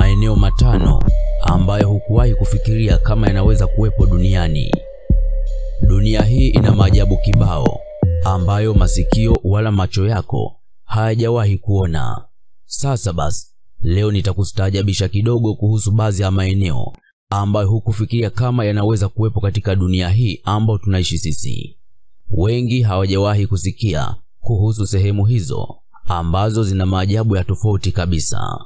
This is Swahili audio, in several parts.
maeneo matano ambayo hukuwahi kufikiria kama yanaweza kuwepo duniani. Dunia hii ina maajabu kibao ambayo masikio wala macho yako hayajawahi kuona. Sasa basi, leo nitakustaajabisha kidogo kuhusu baadhi ya maeneo ambayo hukufikiria kama yanaweza kuwepo katika dunia hii ambayo tunaishi sisi. Wengi hawajawahi kusikia kuhusu sehemu hizo ambazo zina maajabu ya tofauti kabisa.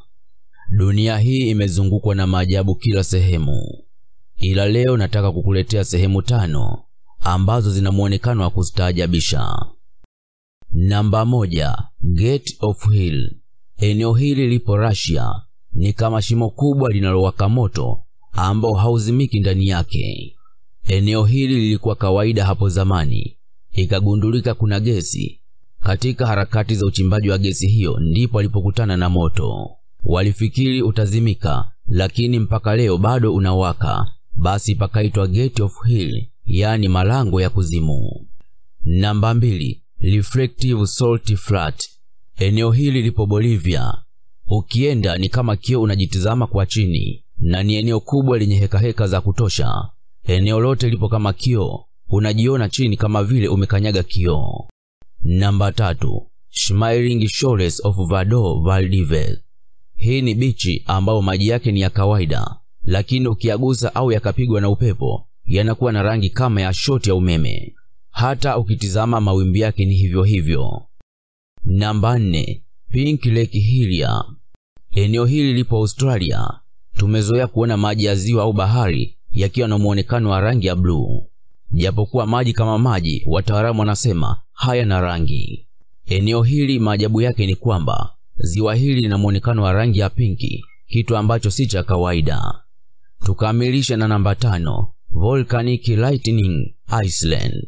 Dunia hii imezungukwa na maajabu kila sehemu, ila leo nataka kukuletea sehemu tano ambazo zina muonekano wa kustaajabisha. Namba moja, Gate of Hill. Eneo hili lipo Russia, ni kama shimo kubwa linalowaka moto ambao hauzimiki ndani yake. Eneo hili lilikuwa kawaida hapo zamani, ikagundulika kuna gesi. Katika harakati za uchimbaji wa gesi hiyo ndipo alipokutana na moto. Walifikiri utazimika, lakini mpaka leo bado unawaka. Basi pakaitwa Gate of Hell, yani malango ya kuzimu. Namba mbili, Reflective Salt Flat. Eneo hili lipo Bolivia. Ukienda ni kama kioo unajitizama kwa chini, na ni eneo kubwa lenye hekaheka za kutosha. Eneo lote lipo kama kio unajiona chini kama vile umekanyaga kioo. Namba tatu, Smiling Shores of Vado Valdives. Hii ni bichi ambayo maji yake ni ya kawaida, lakini ukiagusa au yakapigwa na upepo yanakuwa na rangi kama ya shoti ya umeme. Hata ukitizama mawimbi yake ni hivyo hivyo. Namba nne, Pink Lake Hilia. Eneo hili lipo Australia. Tumezoea kuona maji ya ziwa au bahari yakiwa na muonekano wa rangi ya bluu, japokuwa maji kama maji, wataalamu wanasema hayana rangi. Eneo hili maajabu yake ni kwamba ziwa hili lina muonekano wa rangi ya pinki, kitu ambacho si cha kawaida. Tukamilisha na namba tano, Volcanic Lightning Iceland.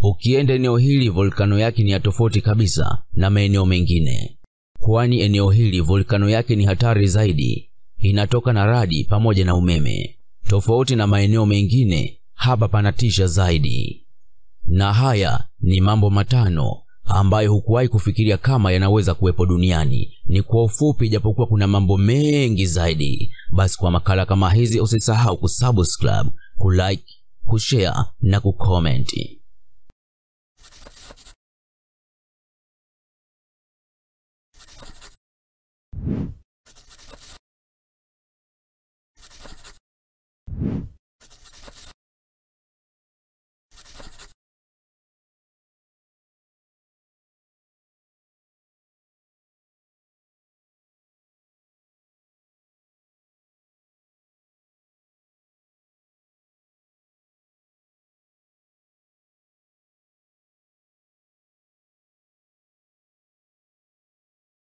Ukienda eneo hili volkano yake ni ya tofauti kabisa na maeneo mengine, kwani eneo hili volkano yake ni hatari zaidi, inatoka na radi pamoja na umeme. Tofauti na maeneo mengine, hapa panatisha zaidi. Na haya ni mambo matano ambayo hukuwahi kufikiria kama yanaweza kuwepo duniani. Ni kwa ufupi, japokuwa kuna mambo mengi zaidi. Basi kwa makala kama hizi usisahau kusubscribe, kulike, kushare na kucomment.